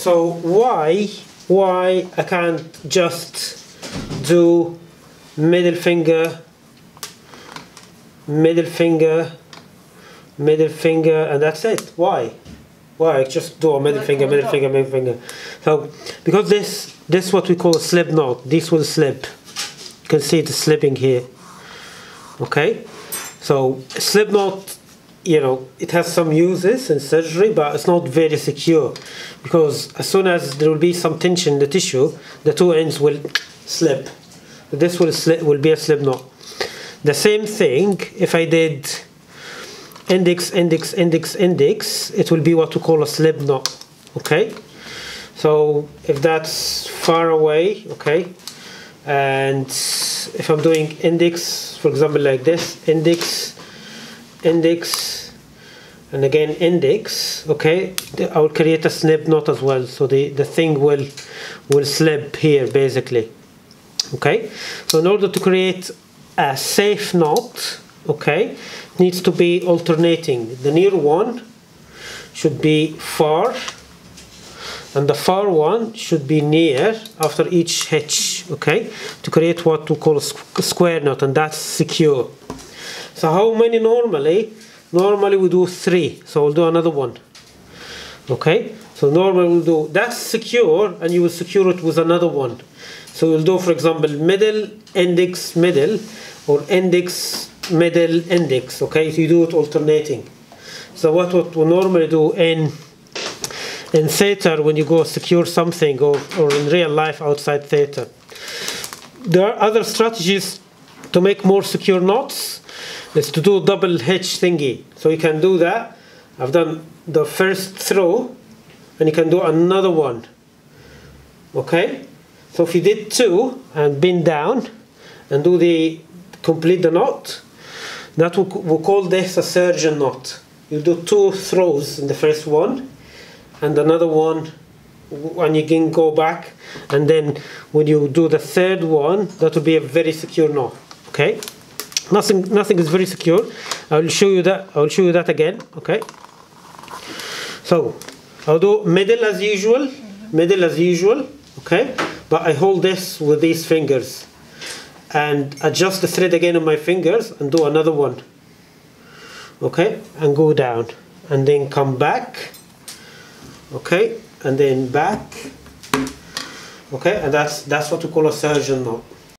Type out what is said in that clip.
so why why I can't just do middle finger middle finger middle finger and that's it? Why? Why? Just do a middle finger middle finger middle finger. So because this this is what we call a slip knot this will slip. You can see it slipping here. Okay? So slip knot you know it has some uses in surgery but it's not very secure because as soon as there will be some tension in the tissue the two ends will slip. This will slip will be a slip knot. The same thing if I did index index index index it will be what we call a slip knot okay? So if that's far away okay and if I'm doing index for example like this index index and again index okay? I will create a slip knot as well so the the thing will will slip here basically okay? So in order to create a safe knot okay needs to be alternating. The near one should be far and the far one should be near after each hitch okay? To create what we call a square knot and that's secure so how many normally? Normally we do three. So we'll do another one. Okay? So normally we'll do that's secure and you will secure it with another one. So we'll do for example middle index middle or index middle index. Okay? So you do it alternating. So what, what we normally do in in theater when you go secure something or, or in real life outside theater. There are other strategies to make more secure knots is to do double hitch thingy. So you can do that. I've done the first throw and you can do another one. Okay? So if you did two and bend down and do the complete the knot, that we'll, we'll call this a surgeon knot. You do two throws in the first one and another one and you can go back and then when you do the third one that will be a very secure knot okay nothing nothing is very secure. I'll show you that I'll show you that again okay? So do middle as usual middle as usual okay? But I hold this with these fingers and adjust the thread again on my fingers and do another one okay? And go down and then come back okay? And then back okay? And that's that's what we call a surgeon knot